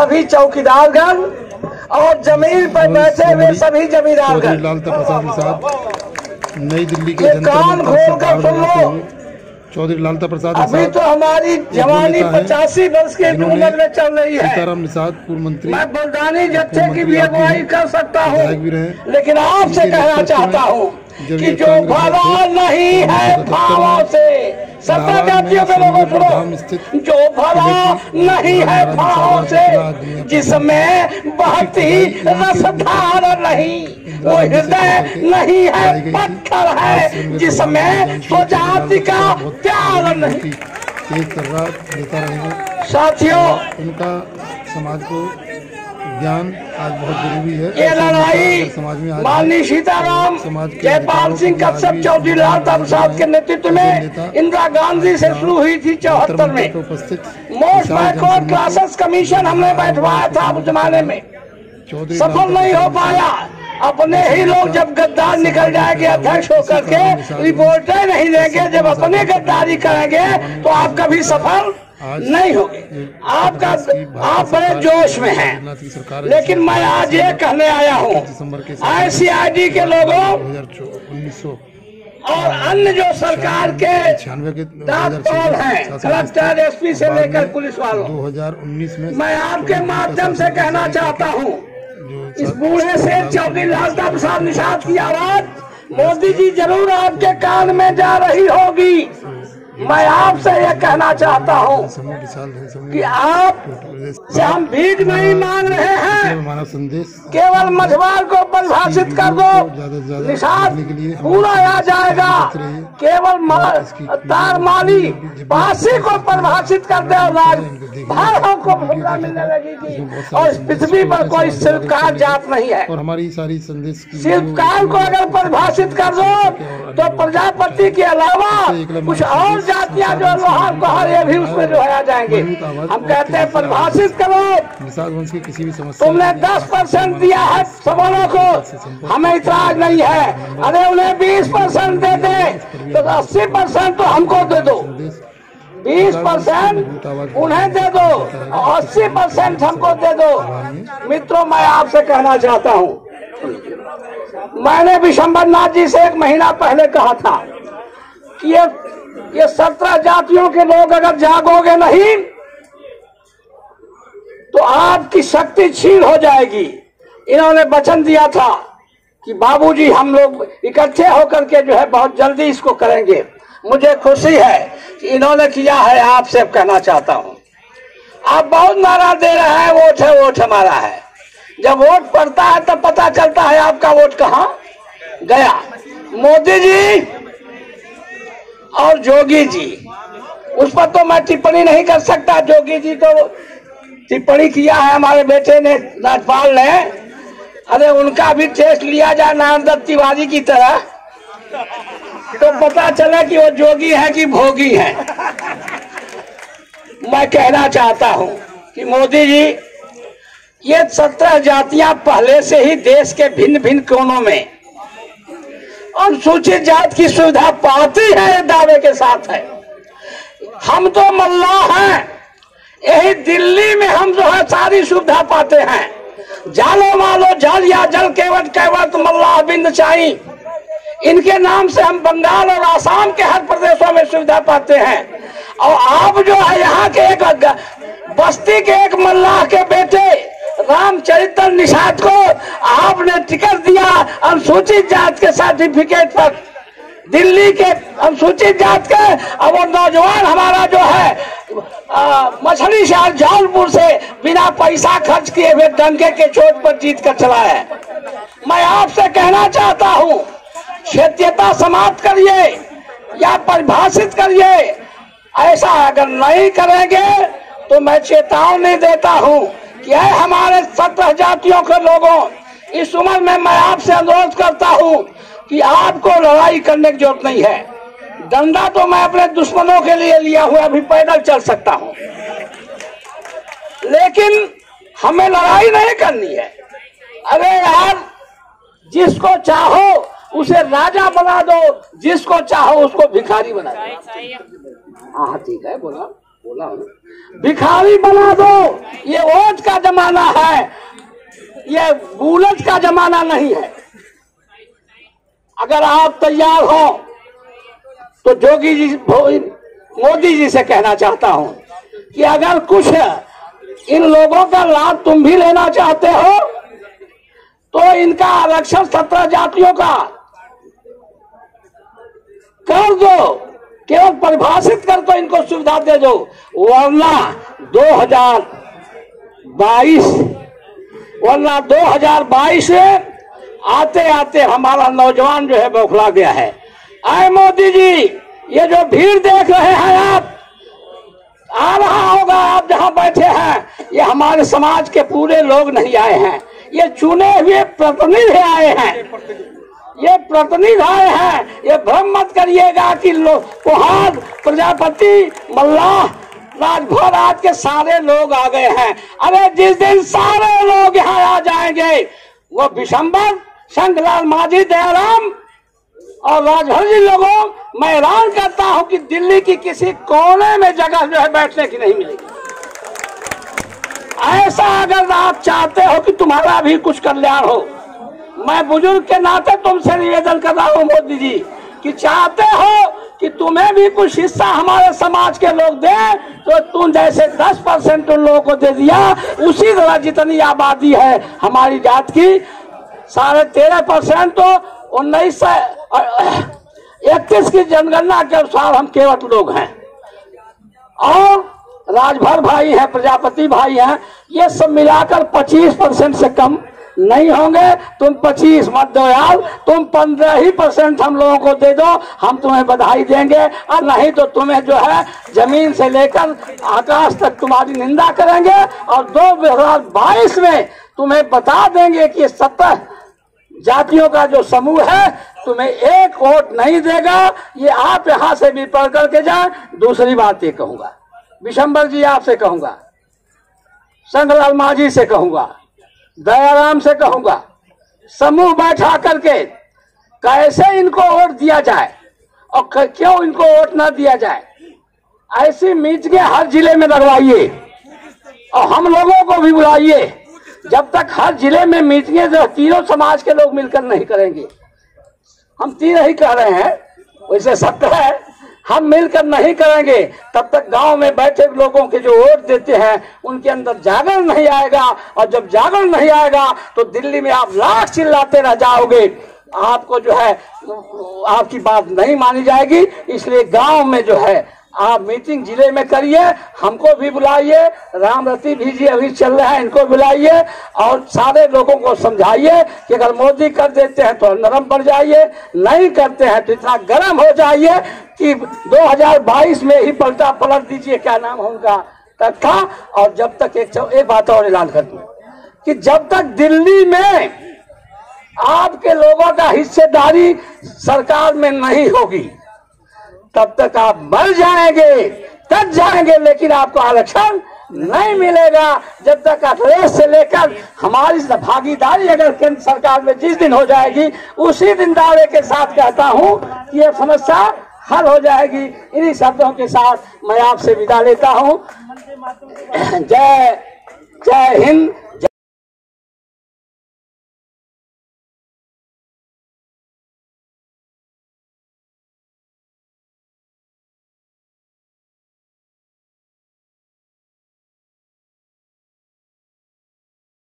सभी चौकीदारगण और ज़मीन पर बैठे हुए सभी चौधरी जमींदारगण लालता प्रसाद निषाद नई दिल्ली के कान खोल कर सुन लो। चौधरी लालता प्रसाद अभी तो हमारी जवानी पचासी वर्ष के उम्र में चल रही है। सीताराम निषाद पूर्व मंत्री मैं बुल्डानी जत्थे की भी अगुवाई कर सकता हूँ लेकिन आपसे कहना चाहता हूँ कि जो भला नहीं है 1977 भावों से सत्ता जातियों के लोगों सुनो। जो भला नहीं है भावों से है। जिसमें बहती रसधार नहीं वो हृदय नहीं है पत्थर है जिसमें स्वजाति का प्यार नहीं। साथियों उनका समाज को ज्ञान आज बहुत ज़रूरी है। ये लड़ाई समाज में आज माननीय सीताराम जयपाल सिंह कश्यप चौधरी लाल प्रसाद के नेतृत्व में इंदिरा गांधी से शुरू हुई थी चौहत्तर में। मोस्ट बैकवर्ड क्लासेस कमिशन हमने बैठवाया था उस जमाने में। सफल नहीं हो पाया। अपने ही लोग जब गद्दार निकल जाएँगे अध्यक्ष होकर के रिपोर्टें नहीं देंगे जब अपने गद्दारी करेंगे तो आप कभी सफल नहीं होंगे आपका आप बड़े जोश में हैं। लेकिन मैं आज ये कहने आया हूँ। दिसंबर के आईसीआईडी के लोगों और अन्य जो सरकार के डॉक्टर हैं? कलेक्टर एसपी से लेकर पुलिस वालों। दो हज़ार उन्नीस में मैं आपके माध्यम से कहना चाहता हूँ। इस बूढ़े से चौधरी लालता प्रसाद निषाद की आवाज़। मोदी जी ज़रूर आपके कान में जा रही होगी। मैं आपसे ये कहना चाहता हूँ कि आप से हम भीख नहीं मांग रहे हैं। केवल मछुआर को परिभाषित कर दो। निषाद पूरा आ जाएगा। केवल तार माली पासी को परिभाषित कर दे और राज भाइयों को भूमिका मिलने लगेगी। और इस पृथ्वी पर कोई शिल्पकार जात नहीं है। और हमारी सारी संदेश शिल्पकार को अगर परिभाषित कर दो तो प्रजापति के अलावा कुछ और जातियाँ जो लोहार कोहार ये भी उसमें जो है आ जाएँगे हम कहते हैं परिभाषित करो। किसी भी समस्या तुमने 10 परसेंट दिया है सवालों को। हमें इतराज नहीं है। अरे उन्हें 20 परसेंट दे दे। तो 80 परसेंट तो हमको दे दो। 20 परसेंट उन्हें दे दो। 80 परसेंट हमको दे दो। मित्रों मैं आपसे कहना चाहता हूँ। मैंने विशंबर नाथ जी से एक महीना पहले कहा था कि ये ये सत्रह जातियों के लोग अगर जागोगे नहीं तो आपकी शक्ति छीन हो जाएगी। इन्होंने वचन दिया था कि बाबूजी, हम लोग इकट्ठे होकर के जो है बहुत जल्दी इसको करेंगे। मुझे खुशी है कि इन्होंने किया है, आपसे कहना चाहता हूँ। आप बहुत नारा दे रहे हैं, वोट है, वोट हमारा है। जब वोट पड़ता है, तब पता चलता है आपका वोट कहाँ? गया। मोदी जी और जोगी जी। उस पर तो मैं टिप्पणी नहीं कर सकता। जोगी जी तो टिप्पणी किया है हमारे बेटे ने राज्यपाल ने। अरे उनका भी टेस्ट लिया जाए नामदत्त तिवारी की तरह। तो पता चला कि वो जोगी है कि भोगी है। मैं कहना चाहता हूँ कि मोदी जी, ये सत्रह जातियाँ पहले से ही देश के भिन्न भिन्न कोनों में अनुसूचित जात की सुविधा पाती है, दावे के साथ है। हम तो मल्लाह हैं। यही दिल्ली में हम जो है सारी सुविधा पाते हैं। जालो मालो, जल या जल केवट केवट मल्लाह बिंद चाई, इनके नाम से हम बंगाल और आसाम के हर प्रदेशों में सुविधा पाते हैं। और आप जो है यहाँ के एक बस्ती के एक मल्लाह के बेटे रामचरित्र निषाद को आपने टिकट दिया अनुसूचित जात के सर्टिफिकेट पर। दिल्ली के अनुसूचित जात के, अब वो नौजवान हमारा जो है मछली शहर जौनपुर से बिना पैसा खर्च किए हुए दंगे के चोट पर जीत कर चला है। मैं आपसे कहना चाहता हूँ क्षेत्रीयता समाप्त करिए या परिभाषित करिए। ऐसा अगर नहीं करेंगे तो मैं चेतावनी देता हूँ। कि है हमारे सत्रह जातियों के लोगों? इस उम्र में मैं आपसे अनुरोध करता हूँ कि आपको लड़ाई करने की ज़रूरत नहीं है। डंडा तो मैं अपने दुश्मनों के लिए लिया हुआ अभी पैदल चल सकता हूँ। लेकिन हमें लड़ाई नहीं करनी है। अरे यार जिसको चाहो उसे राजा बना दो जिसको चाहो उसको भिखारी बना दो। हाँ ठीक है बोला। बोला। भिखारी बना दो। ये वोट का जमाना है। ये बुलेट का जमाना नहीं है। अगर आप तैयार हो तो जोगी जी मोदी जी से कहना चाहता हूँ कि अगर कुछ इन लोगों का लाभ तुम भी लेना चाहते हो तो इनका आरक्षण सत्रह जातियों का कर दो। केवल परिभाषित कर दो इनको सुविधा दे दो। वरना 2022 वरना 2022 में आते आते हमारा नौजवान जो है बौखला गया है। आए मोदी जी, ये जो भीड़ देख रहे हैं आप, आ रहा होगा आप जहाँ बैठे हैं। ये हमारे समाज के पूरे लोग नहीं आए हैं। ये चुने हुए प्रतिनिधि आए हैं। ये प्रतिनिधि आए हैं। ये भ्रम मत करिएगा कि लोग प्रजापति, मल्लाह राजभर आज के सारे लोग आ गए हैं। अरे जिस दिन सारे लोग यहाँ आ जाएँगे, वो विशंबर, शंखलाल माझी, दयाराम और राजभर जी लोगों, मैं ऐलान करता हूँ कि दिल्ली की किसी कोने में जगह जो है बैठने की नहीं मिलेगी। ऐसा अगर आप चाहते हो कि तुम्हारा भी कुछ कल्याण हो मैं बुज़ुर्ग के नाते तुमसे निवेदन कर रहा हूँ, मोदी जी, कि चाहते हो कि तुम्हें भी कुछ हिस्सा हमारे समाज के लोग दें तो तुम जैसे 10 परसेंट उन लोगों को दे दिया, उसी तरह जितनी आबादी है हमारी जात की, साढ़े तेरह परसेंट तो उन्नीस सौ इकतीस की जनगणना के अनुसार हम केवट लोग हैं। और राजभर भाई हैं, प्रजापति भाई हैं, ये सब मिलाकर 25 परसेंट से कम नहीं होंगे, तुम 25 मत दो यार तुम 15 ही परसेंट हम लोगों को दे दो, हम तुम्हें बधाई देंगे। और नहीं तो तुम्हें जो है, ज़मीन से लेकर आकाश तक तुम्हारी निंदा करेंगे, और दो हज़ार बाईस में तुम्हें बता देंगे कि सत्तर जातियों का जो समूह है, तुम्हें एक वोट नहीं देगा। ये आप यहाँ से भी पढ़ करके जाए। दूसरी बात ये कहूँगा, विशंबर जी आपसे कहूँगा, संगलाल माझी से कहूँगा दयाराम से कहूँगा, समूह बैठा करके कैसे इनको वोट दिया जाए और क्यों इनको वोट ना दिया जाए? ऐसी मीटिंगें हर ज़िले में लगवाइए और हम लोगों को भी बुलाइए। जब तक हर ज़िले में मीटिंगें जो तीनों समाज के लोग मिलकर नहीं करेंगे। हम तीन ही कह रहे हैं, वैसे सत्य है। हम मिलकर नहीं करेंगे, तब तक गाँव में बैठे लोगों के जो वोट देते हैं, उनके अंदर जागरण नहीं आएगा। और जब जागरण नहीं आएगा तो दिल्ली में आप लाख चिल्लाते रह जाओगे। आपको जो है, आपकी बात नहीं मानी जाएगी, इसलिए गाँव में जो है आप मीटिंग ज़िले में करिए, हमको भी बुलाइए, राम रति भी जी अभी चल रहे हैं, इनको बुलाइए और सारे लोगों को समझाइए कि अगर मोदी कर देते हैं तो नरम पड़ जाइए, नहीं करते हैं तो इतना गर्म हो जाइए कि 2022 में ही पलटा पलट दीजिए, क्या नाम है उनका तथा और जब तक एक एक बात और ऐलान कर दूँ कि जब तक दिल्ली में आपके लोगों का हिस्सेदारी सरकार में नहीं होगी तब तक आप मर जाएँगे तक जाएँगे, लेकिन आपको आरक्षण नहीं मिलेगा। जब तक अखिलेश से लेकर हमारी भागीदारी अगर केंद्र सरकार में जिस दिन हो जाएगी, उसी दिन दावे के साथ कहता हूँ कि ये समस्या हल हो जाएगी। इन्हीं शब्दों के साथ मैं आपसे विदा लेता हूँ। जय जय हिंद।